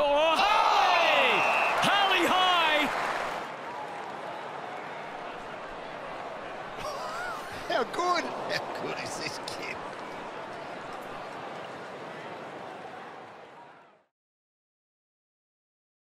Oh, oh! Harley high! How good? How good?